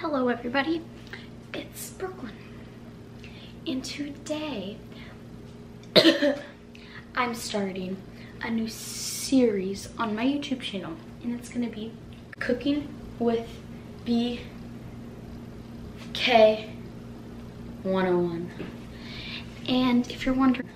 Hello everybody, it's Brooklynn. And today, I'm starting a new series on my YouTube channel and it's gonna be cooking with BK 101. And if you're wondering,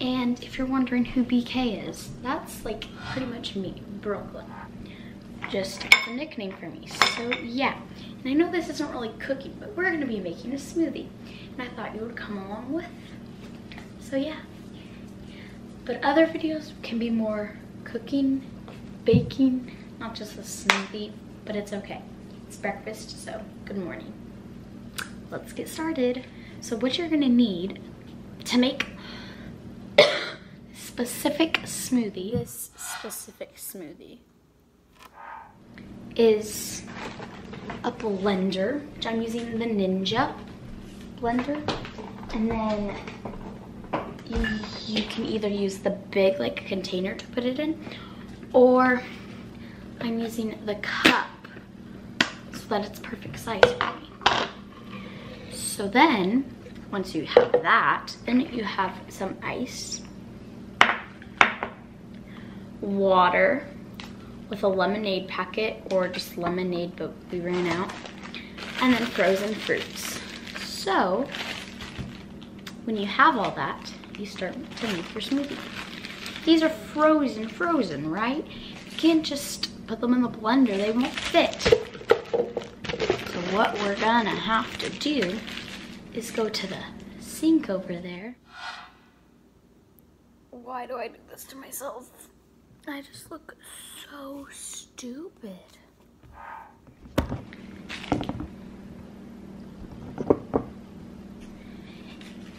and if you're wondering who BK is, that's like pretty much me, Brooklynn just a nickname for me. So yeah, and I know this isn't really cooking, but we're gonna be making a smoothie. And I thought you would come along with. So yeah. But other videos can be more cooking, baking, not just a smoothie, but it's okay. It's breakfast, so good morning. Let's get started. So what you're gonna need to make specific smoothie, this specific smoothie, is a blender, which I'm using the Ninja blender. And then you, you can either use the big like container to put it in, or I'm using the cup so that it's perfect size for me. So then, once you have that, then you have some ice, water, with a lemonade packet or just lemonade, but we ran out. And then frozen fruits. So, when you have all that, you start to make your smoothie. These are frozen, frozen, right? You can't just put them in the blender, they won't fit. So what we're gonna have to do is go to the sink over there. Why do I do this to myself? I just look so stupid.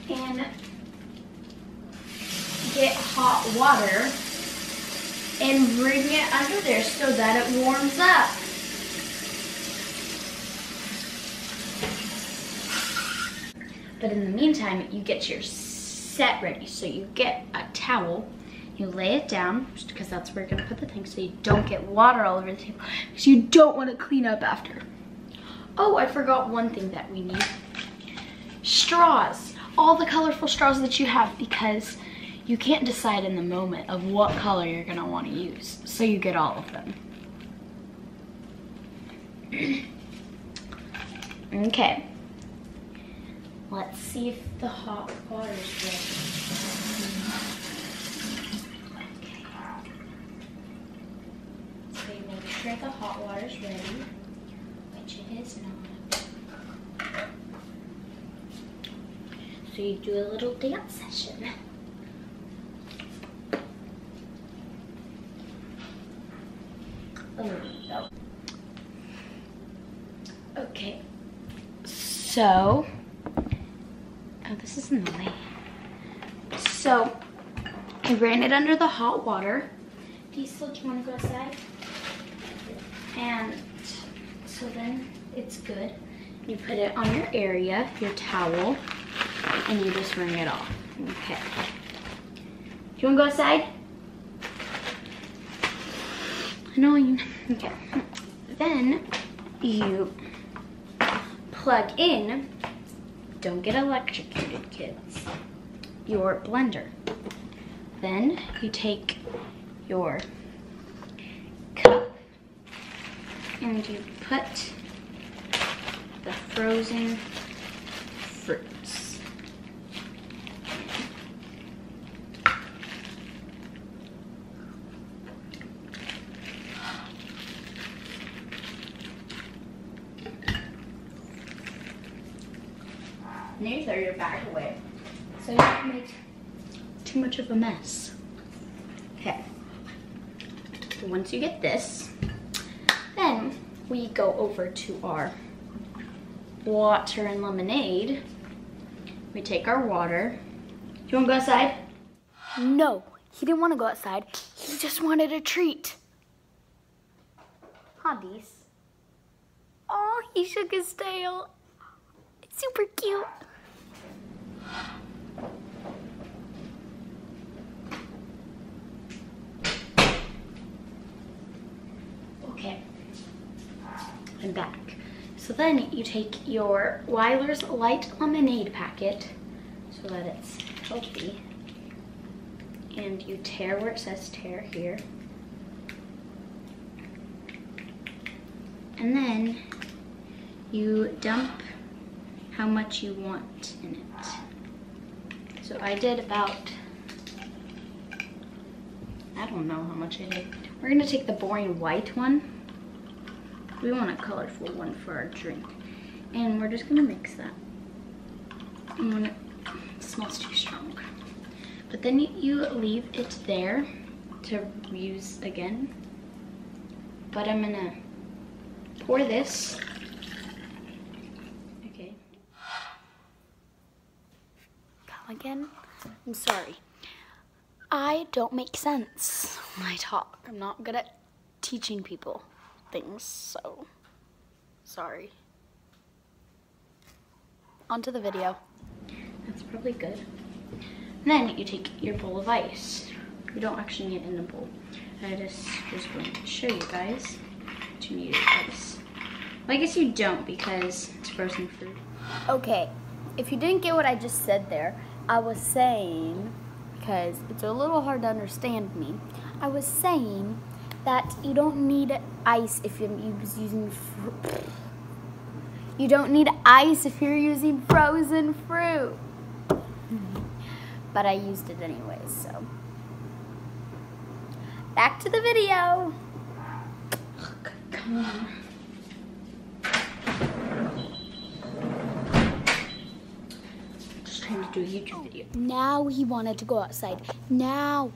And get hot water and bring it under there so that it warms up. But in the meantime, you get your set ready. So you get a towel you lay it down, because that's where you're gonna put the thing so you don't get water all over the table, because you don't wanna clean up after. Oh, I forgot one thing that we need. Straws. All the colorful straws that you have, because you can't decide in the moment of what color you're gonna wanna use. So you get all of them. okay. Let's see if the hot water is ready. Sure the hot water is ready, which it is not. So you do a little dance session. Oh, Okay, so, oh, this is in the way. So, I ran it under the hot water. Do you still want to go outside? And so then it's good. You put it on your area, your towel, and you just wring it off. Okay. Do you want to go outside? Annoying. Okay. Then you plug in, don't get electrocuted kids, your blender. Then you take your and you put the frozen fruits. Throw your bag away so you don't make too much of a mess. Okay. Once you get this, then we go over to our water and lemonade. We take our water. Do you want to go outside? No, he didn't want to go outside. He just wanted a treat. Hobbies. Oh, he shook his tail. It's super cute. I'm back. So then you take your Wyler's Light Lemonade packet so that it's healthy. And you tear where it says tear here. And then you dump how much you want in it. So I did about, I don't know how much I did. We're gonna take the boring white one. We want a colorful one for our drink. And we're just gonna mix that. When it smells too strong. But then you leave it there to use again. But I'm gonna pour this. Okay. Come again? I'm sorry. I don't make sense when I talk. I'm not good at teaching people things, so sorry. On to the video. That's probably good. then you take your bowl of ice. You don't actually need it in the bowl. I just was going to show you guys you need ice. Well, I guess you don't because it's frozen fruit. Okay, if you didn't get what I just said there, I was saying, because it's a little hard to understand me, I was saying that you don't need ice if you're using you don't need ice if you're using frozen fruit. but I used it anyways, so. Back to the video. Come on. Just trying to do a YouTube video. Now he wanted to go outside. Now.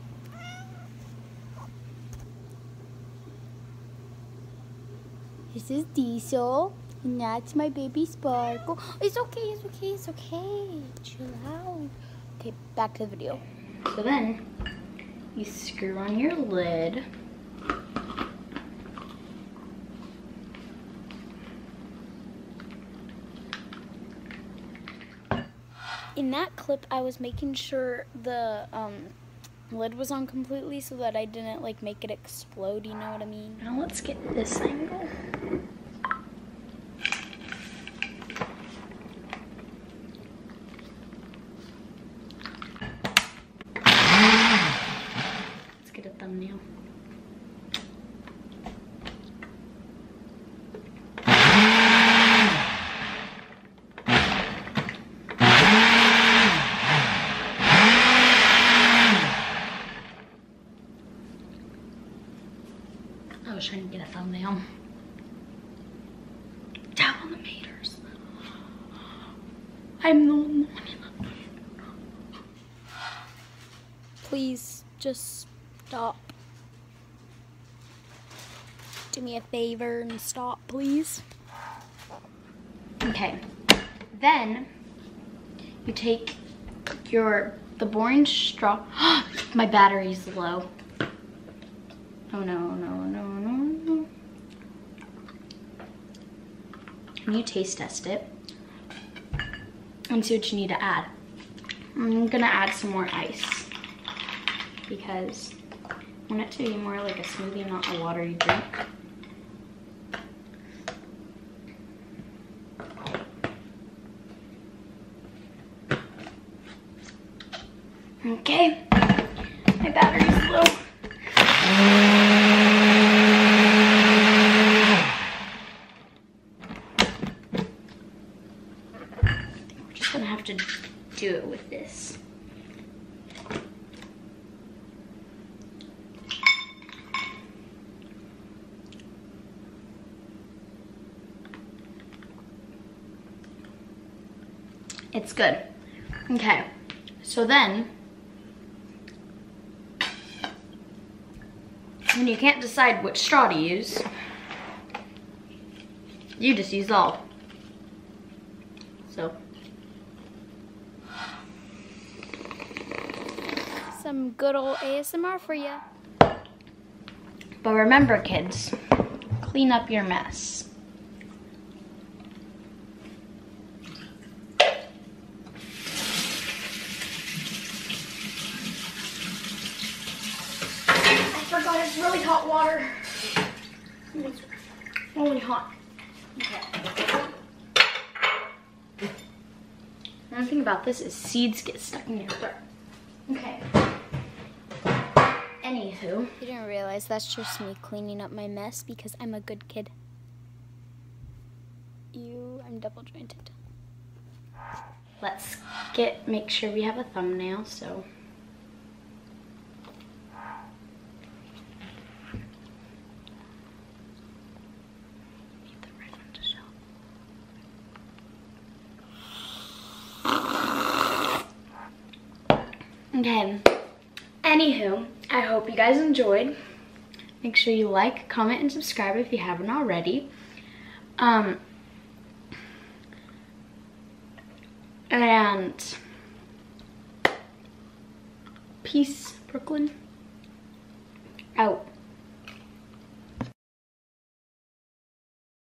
This is Diesel. And that's my baby Sparkle. It's okay, it's okay, it's okay. Chill out. Okay, back to the video. So then, you screw on your lid. In that clip, I was making sure the um, lid was on completely so that I didn't like make it explode, you know what I mean? Now let's get this angle. Let's get a thumbnail. I was trying to get a thumbnail. Down on the meters. I'm the only one Please, just stop. Do me a favor and stop, please. Okay. Then you take your the boring straw. My battery's low. Oh no, no, no, no, no. And you taste test it and see what you need to add. I'm gonna add some more ice because I want it to be more like a smoothie, not a watery drink. Okay, my battery's low. We're just gonna have to do it with this. It's good. Okay, so then, when you can't decide which straw to use, you just use all. So, Some good old ASMR for you. but remember kids, clean up your mess. I forgot it's really hot water. It's really hot. Okay. One thing about this is seeds get stuck in your throat. Okay. Anywho. You didn't realize that's just me cleaning up my mess because I'm a good kid. You, I'm double jointed. Let's get, make sure we have a thumbnail, so. Need the red one. Okay. Anywho, I hope you guys enjoyed. Make sure you like, comment, and subscribe if you haven't already. Um, and peace, Brooklynn. Out.